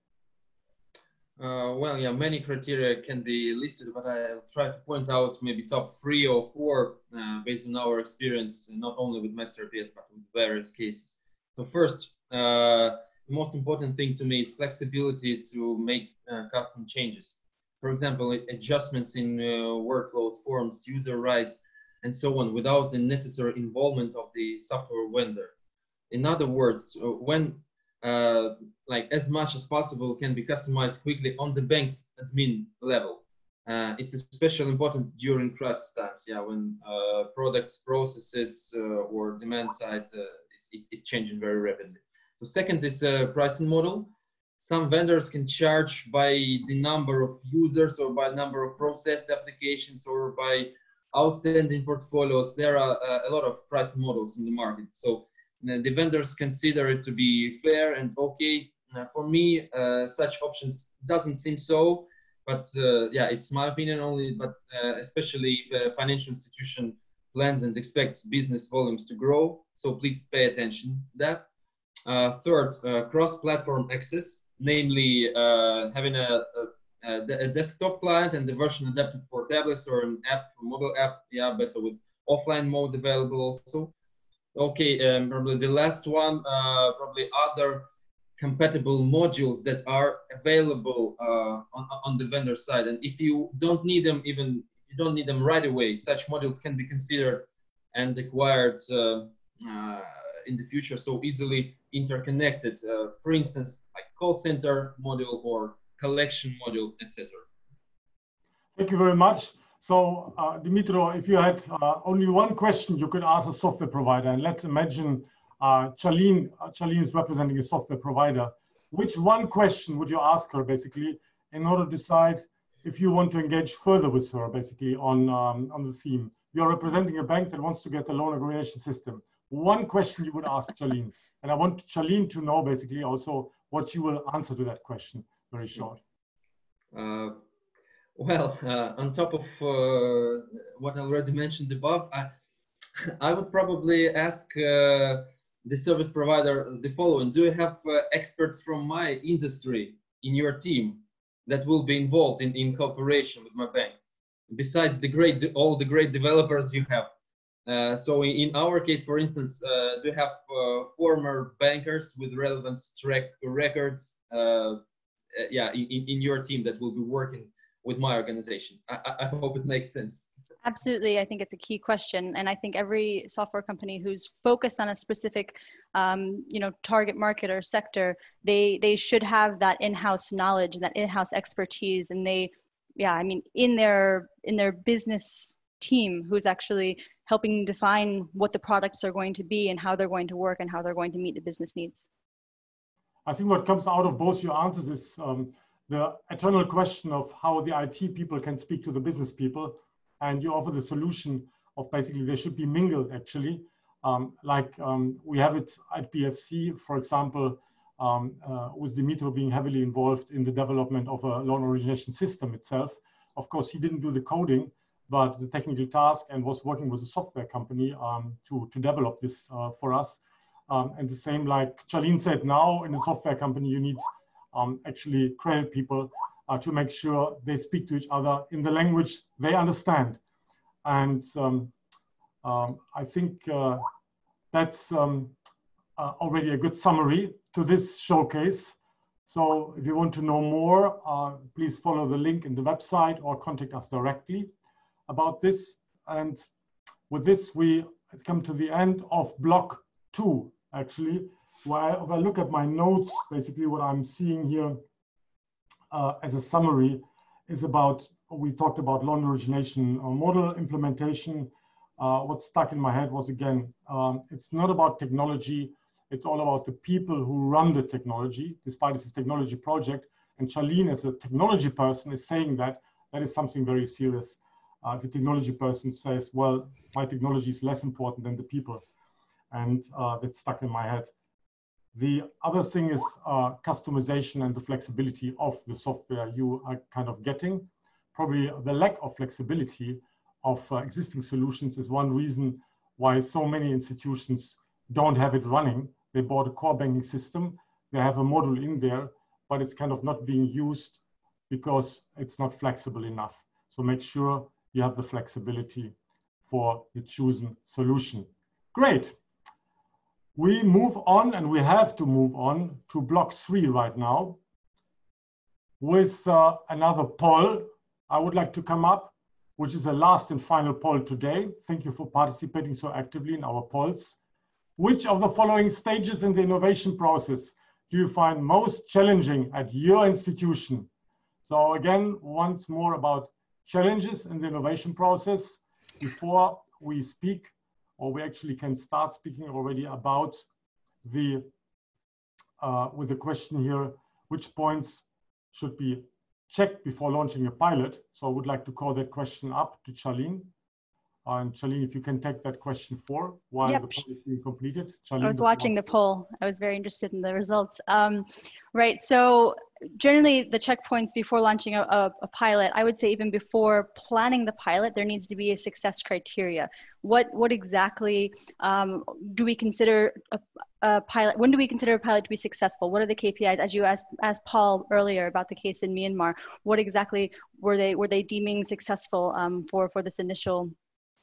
Uh, well, yeah, many criteria can be listed, but I'll try to point out maybe top three or four uh, based on our experience, not only with MasterPS, but with various cases. So first, uh, the most important thing to me is flexibility to make uh, custom changes. For example, adjustments in uh, workflows, forms, user rights, and so on without the necessary involvement of the software vendor. In other words, uh, when uh, like as much as possible can be customized quickly on the bank's admin level. Uh, it's especially important during crisis times, yeah, when uh, products, processes, uh, or demand side uh, is, is, is, changing very rapidly. So second is a pricing model. Some vendors can charge by the number of users or by number of processed applications or by outstanding portfolios. There are uh, a lot of pricing models in the market. So the vendors consider it to be fair and okay. Uh, for me, uh, such options doesn't seem so, but uh, yeah, it's my opinion only. But uh, especially if a financial institution plans and expects business volumes to grow, so please pay attention that. Uh, third, uh, cross-platform access, namely having a, a, a, desktop client and the version adapted for tablets or an app for mobile app, yeah, better with offline mode available also. Okay, um, probably the last one, uh, probably other compatible modules that are available uh, on, on the vendor side. And if you don't need them, even if you don't need them right away, such modules can be considered and acquired uh, uh in the future so easily interconnected. Uh, for instance, like call center module or collection module, etc. Thank you very much. So, uh, Dimitro, if you had uh, only one question, you could ask a software provider. And let's imagine uh, Charlene, uh, Charlene is representing a software provider. Which one question would you ask her, basically, in order to decide if you want to engage further with her, basically, on, um, on the theme? You're representing a bank that wants to get a loan aggregation system. One question you would ask Charlene. And I want Charlene to know, basically, also what she will answer to that question, very short. Uh, well, uh, on top of uh, what I already mentioned above, I, [LAUGHS] I would probably ask uh, the service provider the following. Do you have uh, experts from my industry in your team that will be involved in, in cooperation with my bank? Besides the great, all the great developers you have. Uh, so in, our case, for instance, uh, do you have former bankers with relevant track records yeah, in, in your team that will be working with my organization. I, I hope it makes sense. Absolutely, I think it's a key question, and I think every software company who's focused on a specific, um, you know, target market or sector, they they should have that in-house knowledge, and that in-house expertise, and they, yeah, I mean, in their in their business team who's actually helping define what the products are going to be and how they're going to work and how they're going to meet the business needs. I think what comes out of both your answers is um, the eternal question of how the IT people can speak to the business people. And you offer the solution of basically they should be mingled actually. Um, like um, we have it at BFC, for example, um, uh, with Dimitro being heavily involved in the development of a loan origination system itself. Of course, he didn't do the coding, but the technical task and was working with a software company um, to, to develop this uh, for us. Um, and the same like Charlene said, now in a software company, you need um, actually credit people uh, to make sure they speak to each other in the language they understand. And um, um, I think uh, that's um, uh, already a good summary to this showcase. So if you want to know more, uh, please follow the link in the website or contact us directly about this. And with this, we come to the end of block two, actually well, if I look at my notes, basically what I'm seeing here uh, as a summary is about, we talked about loan origination uh, model implementation. Uh, what stuck in my head was again, um, it's not about technology, it's all about the people who run the technology, despite it's a technology project. And Charlene, as a technology person, is saying that that is something very serious. Uh, a technology person says, well, my technology is less important than the people. And uh, that's stuck in my head. The other thing is uh, customization and the flexibility of the software you are kind of getting. Probably the lack of flexibility of uh, existing solutions is one reason why so many institutions don't have it running. They bought a core banking system, they have a module in there, but it's kind of not being used because it's not flexible enough. So make sure you have the flexibility for the chosen solution. Great. We move on and we have to move on to block three right now with uh, another poll. I would like to come up, which is the last and final poll today. Thank you for participating so actively in our polls. Which of the following stages in the innovation process do you find most challenging at your institution? So again, once more about challenges in the innovation process before we speak, or we actually can start speaking already about the, uh, with the question here, which points should be checked before launching a pilot. So I would like to call that question up to Charlene. Uh, and Charlene, if you can take that question for while yep. the poll is being completed. Charlene, I was watching the poll. I was very interested in the results. Um, right, so generally the checkpoints before launching a, a, a, pilot i would say even before planning the pilot there needs to be a success criteria. What what exactly um, do we consider a, a, pilot when do we consider a pilot to be successful? What are the kpis as you asked asked paul earlier about the case in myanmar what exactly were they were they deeming successful um, for for this initial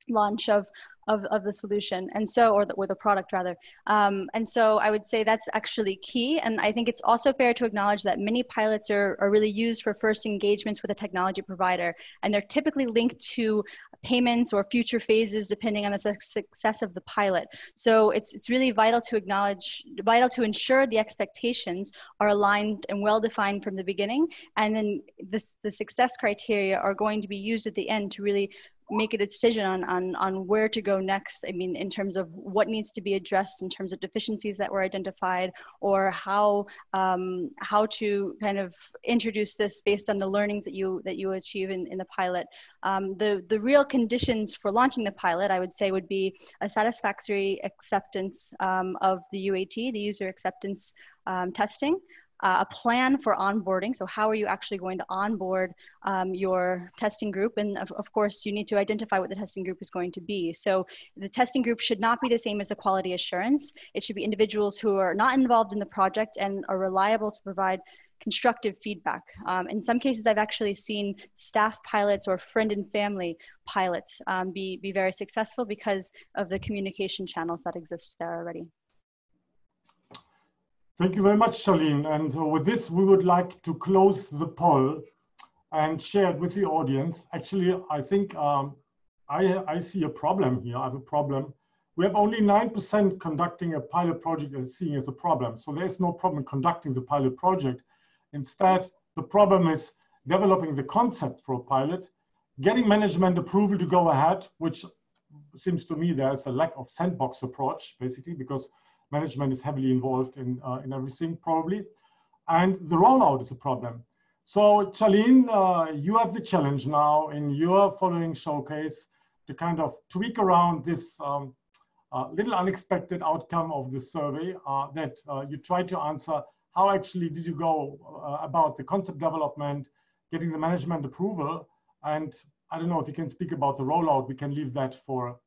launch of of, of the solution and so or the, or the product rather. Um, and so i would say that's actually key and i think it's also fair to acknowledge that many pilots are, are really used for first engagements with a technology provider and they're typically linked to payments or future phases depending on the su success of the pilot. So it's, it's really vital to acknowledge vital to ensure the expectations are aligned and well defined from the beginning and then this, the success criteria are going to be used at the end to really make a decision on, on, on where to go next. I mean, in terms of what needs to be addressed in terms of deficiencies that were identified or how, um, how to kind of introduce this based on the learnings that you, that you achieve in, in the pilot. Um, the, the real conditions for launching the pilot, I would say would be a satisfactory acceptance um, of the UAT, the user acceptance um, testing uh, a plan for onboarding. So how are you actually going to onboard um, your testing group? And of, of, course, you need to identify what the testing group is going to be. So the testing group should not be the same as the quality assurance. It should be individuals who are not involved in the project and are reliable to provide constructive feedback. Um, in some cases, I've actually seen staff pilots or friend and family pilots um, be, be very successful because of the communication channels that exist there already. Thank you very much, Charlene. And uh, with this, we would like to close the poll and share it with the audience. Actually, I think um, I, I see a problem here. I have a problem. We have only 9% conducting a pilot project and seeing as a problem. So there's no problem conducting the pilot project. Instead, the problem is developing the concept for a pilot, getting management approval to go ahead, which seems to me there's a lack of sandbox approach, basically, because management is heavily involved in, uh, in everything probably. And the rollout is a problem. So Charlene, uh, you have the challenge now in your following showcase to kind of tweak around this um, uh, little unexpected outcome of the survey uh, that uh, you tried to answer. How actually did you go uh, about the concept development, getting the management approval? And I don't know if you can speak about the rollout. We can leave that for,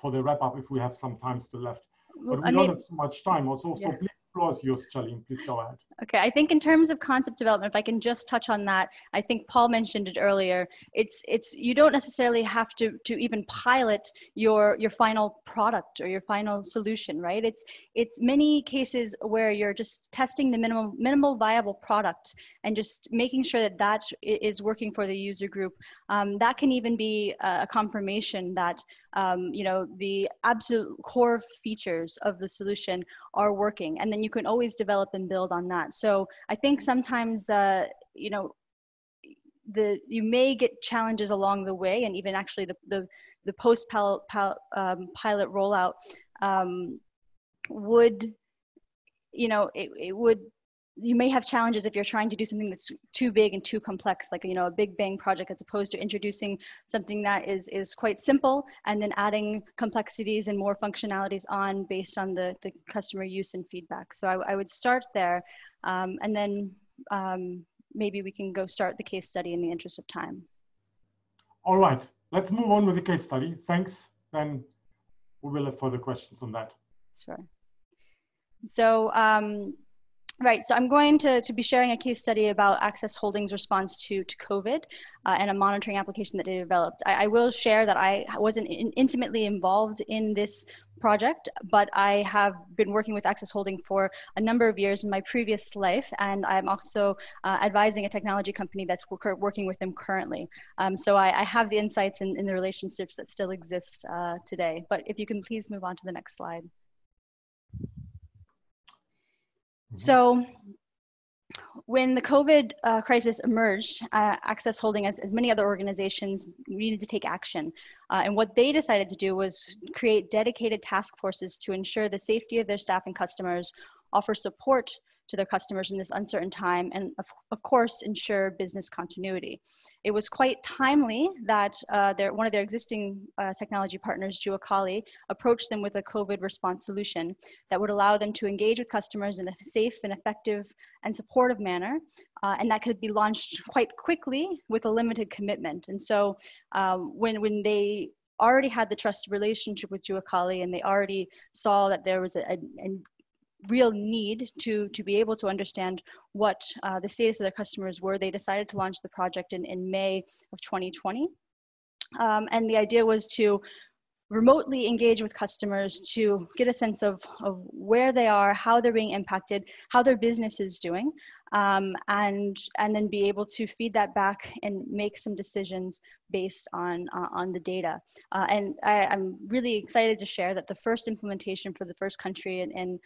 for the wrap up if we have some time still left but we I don't have so much time also. So yeah. please, floor is yours, Charlene. Please go ahead. Okay, I think in terms of concept development, if I can just touch on that, I think Paul mentioned it earlier. It's it's you don't necessarily have to to even pilot your your final product or your final solution, right? It's it's many cases where you're just testing the minimum minimal viable product and just making sure that that is working for the user group. Um, that can even be a confirmation that um, you know the absolute core features of the solution are working, and then you can always develop and build on that. So I think sometimes the, you know, the you may get challenges along the way, and even actually the the, the post pilot um, pilot rollout um, would, you know, it, it would you may have challenges if you're trying to do something that's too big and too complex like you know a big bang project as opposed to introducing something that is is quite simple and then adding complexities and more functionalities on based on the the customer use and feedback. So i, I would start there um, and then um, maybe we can go start the case study in the interest of time. All right. Let's move on with the case study. Thanks. Then we will have further questions on that. Sure. So um, Right, so I'm going to, to be sharing a case study about Access Holdings' response to, to COVID uh, and a monitoring application that they developed. I, I will share that I wasn't in, intimately involved in this project, but I have been working with Access Holding for a number of years in my previous life, and I'm also uh, advising a technology company that's working with them currently. Um, so I, I, have the insights in, in, the relationships that still exist uh, today. But if you can please move on to the next slide. Mm-hmm. So when the COVID uh, crisis emerged, uh, Access Holding, as, as many other organizations, needed to take action. Uh, and what they decided to do was create dedicated task forces to ensure the safety of their staff and customers, offer support to their customers in this uncertain time, and of, of course, ensure business continuity. It was quite timely that uh, their, one of their existing uh, technology partners, Juakali, approached them with a COVID response solution that would allow them to engage with customers in a safe and effective and supportive manner, uh, and that could be launched quite quickly with a limited commitment. And so um, when, when they already had the trusted relationship with Juakali and they already saw that there was a, a, a real need to to be able to understand what uh, the status of their customers were. They decided to launch the project in, in May of 2020. Um, and the idea was to remotely engage with customers to get a sense of, of where they are, how they're being impacted, how their business is doing, um, and, and then be able to feed that back and make some decisions based on, uh, on the data. Uh, and I, am really excited to share that the first implementation for the first country in, in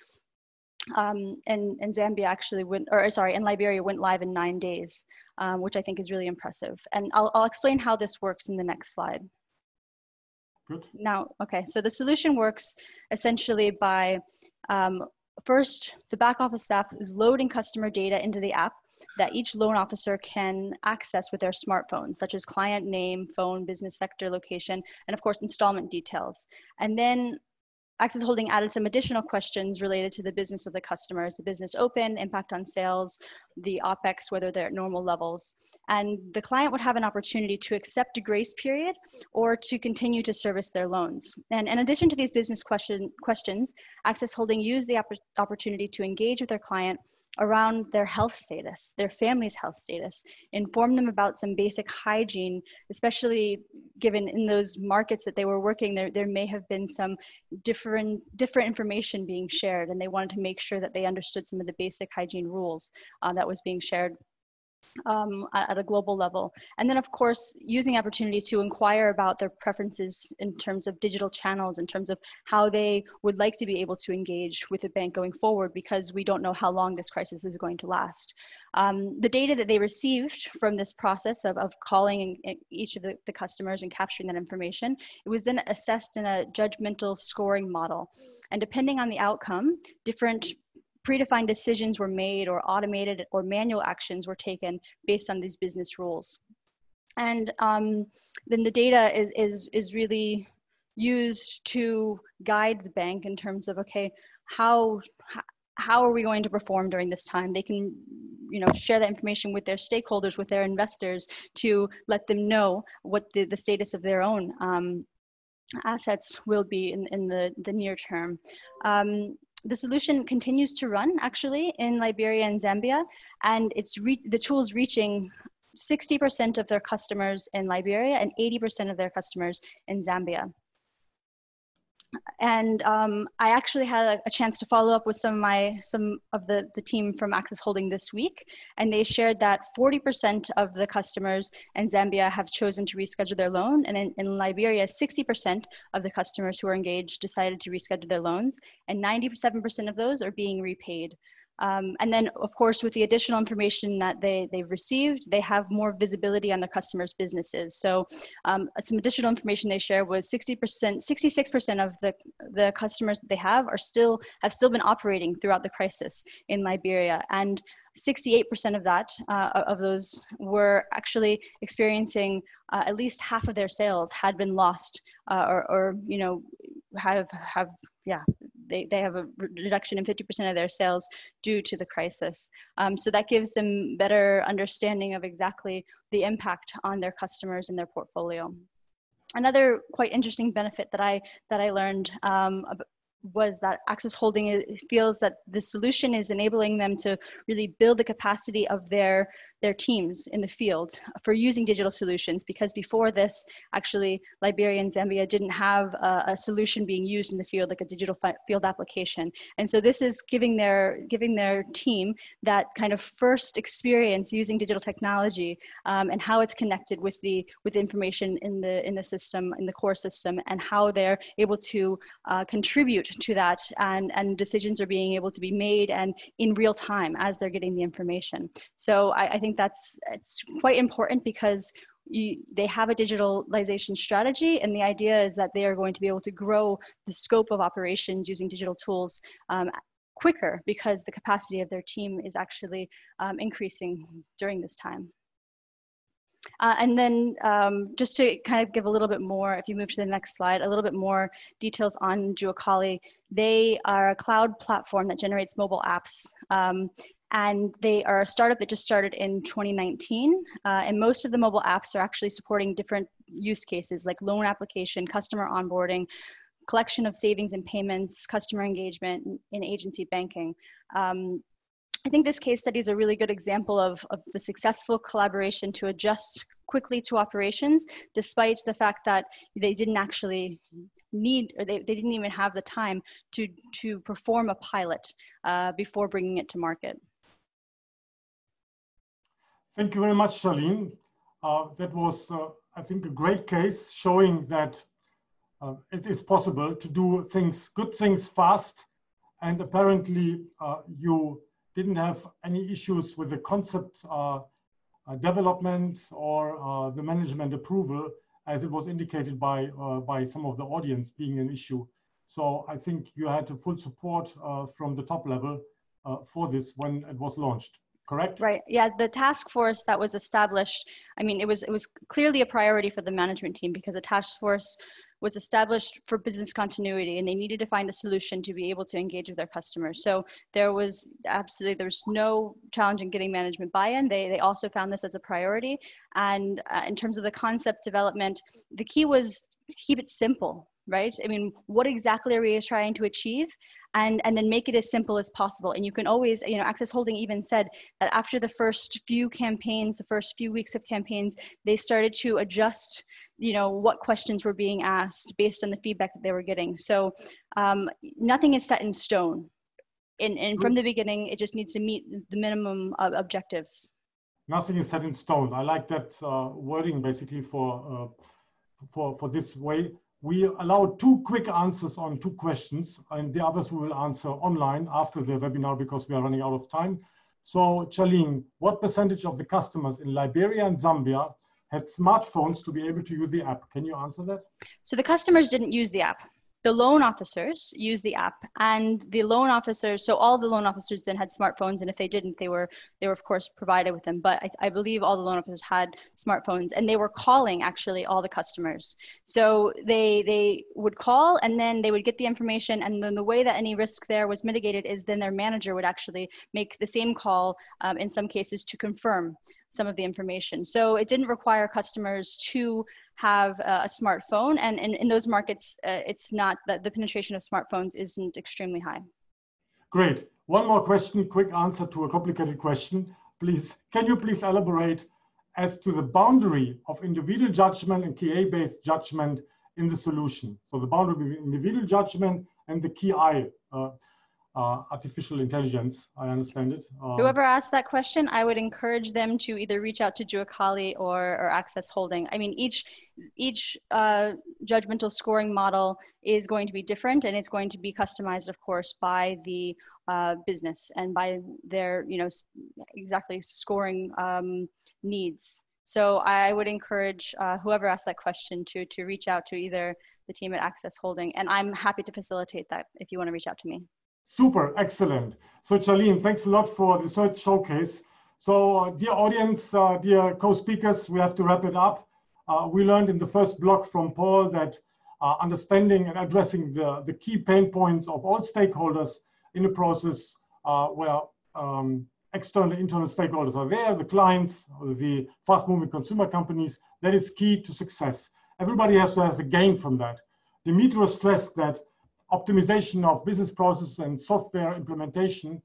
um, and, and Zambia actually went, or sorry, and Liberia went live in nine days, um, which I think is really impressive. And I'll, I'll explain how this works in the next slide. Good. Now, okay, so the solution works essentially by um, first, the back office staff is loading customer data into the app that each loan officer can access with their smartphones, such as client name, phone, business sector location, and of course, installment details. And then Access Holding added some additional questions related to the business of the customer. Is the business open, impact on sales, the OPEX, whether they're at normal levels. And the client would have an opportunity to accept a grace period or to continue to service their loans. And in addition to these business question, questions, Access Holding used the opportunity to engage with their client around their health status, their family's health status, inform them about some basic hygiene, especially given in those markets that they were working, there, there may have been some different, different information being shared and they wanted to make sure that they understood some of the basic hygiene rules uh, that was being shared um, at a global level. And then, of course, using opportunities to inquire about their preferences in terms of digital channels, in terms of how they would like to be able to engage with the bank going forward, because we don't know how long this crisis is going to last. Um, the data that they received from this process of, of calling each of the, the customers and capturing that information, it was then assessed in a judgmental scoring model. And depending on the outcome, different predefined decisions were made or automated or manual actions were taken based on these business rules. And um, then the data is, is, is really used to guide the bank in terms of, okay, how, how are we going to perform during this time? They can, you know, share that information with their stakeholders, with their investors to let them know what the, the status of their own um, assets will be in, in the, the near term. Um, the solution continues to run actually in Liberia and Zambia, and it's the tool's reaching 60% of their customers in Liberia and 80% of their customers in Zambia and um, I actually had a, a, chance to follow up with some of my some of the the team from Access Holding this week, and they shared that 40% of the customers in Zambia have chosen to reschedule their loan, and in, in Liberia, 60% of the customers who are engaged decided to reschedule their loans, and 97% of those are being repaid. Um, and then, of course, with the additional information that they, they've received, they have more visibility on the customers' businesses. So um, some additional information they share was 60%, 66% of the, the customers that they have are still, have still been operating throughout the crisis in Liberia. And 68% of that, uh, of those were actually experiencing uh, at least half of their sales had been lost uh, or, or, you know, have, have, yeah, they, they have a reduction in 50% of their sales due to the crisis. Um, so that gives them better understanding of exactly the impact on their customers and their portfolio. Another quite interesting benefit that I, that I learned um, was that Access Holding feels that the solution is enabling them to really build the capacity of their their teams in the field for using digital solutions because before this actually Liberia and Zambia didn't have a, a solution being used in the field like a digital field application. And so this is giving their giving their team that kind of first experience using digital technology um, and how it's connected with the with information in the in the system in the core system and how they're able to uh, contribute to that. And and decisions are being able to be made and in real time as they're getting the information. So I, I think think that's it's quite important because you, they have a digitalization strategy and the idea is that they are going to be able to grow the scope of operations using digital tools um, quicker because the capacity of their team is actually um, increasing during this time. Uh, and then um, just to kind of give a little bit more, if you move to the next slide, a little bit more details on Juakali. They are a cloud platform that generates mobile apps. Um, and they are a startup that just started in 2019. Uh, and most of the mobile apps are actually supporting different use cases like loan application, customer onboarding, collection of savings and payments, customer engagement, and agency banking. Um, I think this case study is a really good example of, of the successful collaboration to adjust quickly to operations, despite the fact that they didn't actually need, or they, they didn't even have the time to, to perform a pilot uh, before bringing it to market. Thank you very much, Charlene. Uh, that was, uh, I think, a great case showing that uh, it is possible to do things, good things fast. And apparently uh, you didn't have any issues with the concept uh, uh, development or the management approval as it was indicated by, by some of the audience being an issue. So I think you had full support from the top level for this when it was launched correct? Right. Yeah. The task force that was established, I mean, it was it was clearly a priority for the management team because the task force was established for business continuity and they needed to find a solution to be able to engage with their customers. So there was absolutely there was no challenge in getting management buy-in. They they also found this as a priority. And uh, in terms of the concept development, the key was keep it simple right? I mean what exactly are we trying to achieve? And and then make it as simple as possible. And you can always you know access holding even said that after the first few campaigns the first few weeks of campaigns they started to adjust you know what questions were being asked based on the feedback that they were getting. So um, nothing is set in stone. And, and from the beginning it just needs to meet the minimum objectives. Nothing is set in stone. I like that uh, wording basically for uh, for for this way we allow two quick answers on two questions, and the others we will answer online after the webinar because we are running out of time. So, Charlene, what percentage of the customers in Liberia and Zambia had smartphones to be able to use the app? Can you answer that? So the customers didn't use the app the loan officers use the app and the loan officers so all the loan officers then had smartphones and if they didn't they were they were of course provided with them. But I, I, believe all the loan officers had smartphones and they were calling actually all the customers. So they they would call and then they would get the information and then the way that any risk there was mitigated is then their manager would actually make the same call um, in some cases to confirm some of the information so it didn't require customers to have a smartphone. And, and in those markets, uh, it's not that the penetration of smartphones isn't extremely high. Great. One more question, quick answer to a complicated question. Please, can you please elaborate as to the boundary of individual judgment and KI-based judgment in the solution? So the boundary between individual judgment and the KI. Uh, uh, artificial intelligence. I understand it. Um, Whoever asked that question, I would encourage them to either reach out to Juakali or, or Access Holding. I mean, each each uh, judgmental scoring model is going to be different, and it's going to be customized, of course, by the uh, business and by their, you know, exactly scoring um, needs. So I would encourage uh, whoever asked that question to to reach out to either the team at Access Holding, and I'm happy to facilitate that if you want to reach out to me. Super, excellent. So Charlene, thanks a lot for the third showcase. So uh, dear audience, uh, dear co-speakers, we have to wrap it up. Uh, we learned in the first block from Paul that uh, understanding and addressing the, the key pain points of all stakeholders in the process uh, where um, external and internal stakeholders are there, the clients, the fast-moving consumer companies, that is key to success. Everybody has to have a gain from that. Dimitro stressed that optimization of business process and software implementation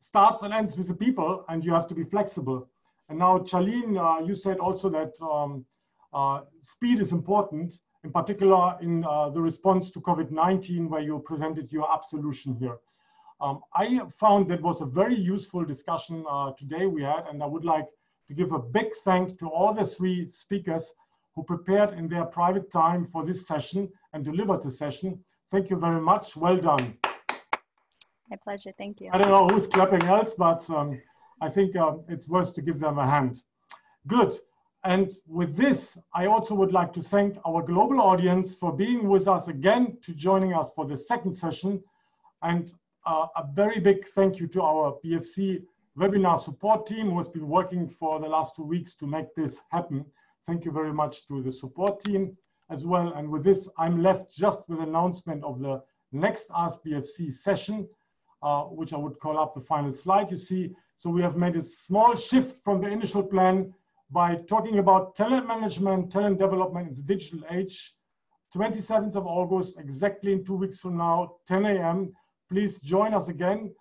starts and ends with the people, and you have to be flexible. And now, Charlene, uh, you said also that um, uh, speed is important, in particular in uh, the response to COVID-19, where you presented your app solution here. Um, I found that was a very useful discussion uh, today we had, and I would like to give a big thank to all the three speakers who prepared in their private time for this session and delivered the session. Thank you very much. Well done. My pleasure. Thank you. I don't know who's clapping else, but um, I think um, it's worth to give them a hand. Good. And with this, I also would like to thank our global audience for being with us again to joining us for the second session. And uh, a very big thank you to our BFC webinar support team who has been working for the last two weeks to make this happen. Thank you very much to the support team as well. And with this, I'm left just with announcement of the next Ask BFC session, uh, which I would call up the final slide you see. So we have made a small shift from the initial plan by talking about talent management, talent development in the digital age. 27th of August, exactly in two weeks from now, 10 a.m. Please join us again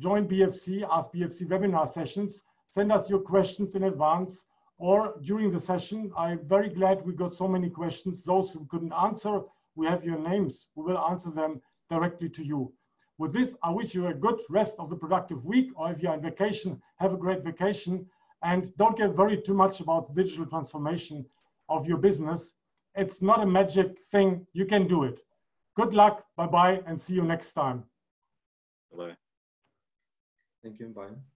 join BFC, ask BFC webinar sessions, send us your questions in advance or during the session. I'm very glad we got so many questions. Those who couldn't answer, we have your names. We will answer them directly to you. With this, I wish you a good rest of the productive week, or if you're on vacation, have a great vacation. And don't get worried too much about the digital transformation of your business. It's not a magic thing. You can do it. Good luck. Bye bye, and see you next time. Bye. Thank you. Bye.